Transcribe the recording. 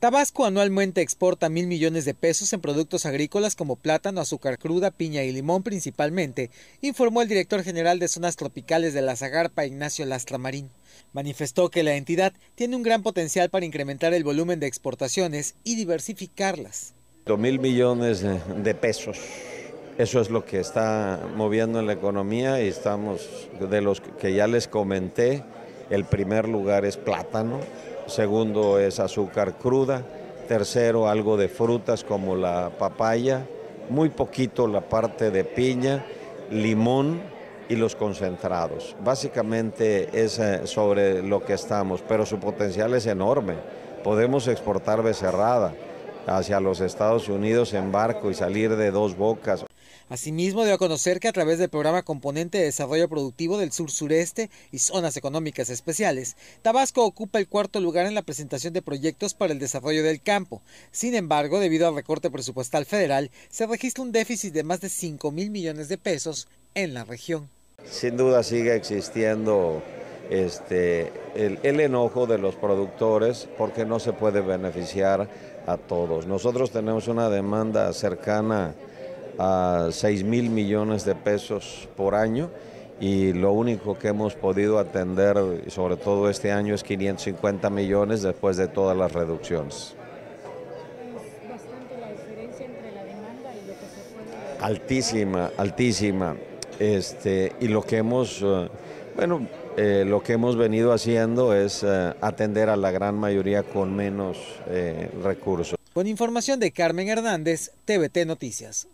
Tabasco anualmente exporta mil millones de pesos en productos agrícolas como plátano, azúcar cruda, piña y limón principalmente, informó el director general de zonas tropicales de la Zagarpa, Ignacio Lastramarín. Manifestó que la entidad tiene un gran potencial para incrementar el volumen de exportaciones y diversificarlas. Mil millones de pesos. Eso es lo que está moviendo en la economía y estamos, de los que ya les comenté, el primer lugar es plátano, segundo es azúcar cruda, tercero algo de frutas como la papaya, muy poquito la parte de piña, limón y los concentrados. Básicamente es eh, sobre lo que estamos, pero su potencial es enorme. Podemos exportar becerrada hacia los Estados Unidos en barco y salir de dos bocas. Asimismo, dio a conocer que a través del programa Componente de Desarrollo Productivo del Sur Sureste y Zonas Económicas Especiales, Tabasco ocupa el cuarto lugar en la presentación de proyectos para el desarrollo del campo. Sin embargo, debido al recorte presupuestal federal, se registra un déficit de más de 5 mil millones de pesos en la región. Sin duda sigue existiendo este, el, el enojo de los productores porque no se puede beneficiar a todos. Nosotros tenemos una demanda cercana a 6 mil millones de pesos por año y lo único que hemos podido atender, sobre todo este año, es 550 millones después de todas las reducciones. Es bastante la diferencia entre la demanda y lo que se puede... Altísima, altísima. Este, y lo que hemos, eh, bueno, eh, lo que hemos venido haciendo es eh, atender a la gran mayoría con menos recursos. Con información de Carmen Hernández, TVT Noticias.